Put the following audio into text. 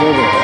Moving.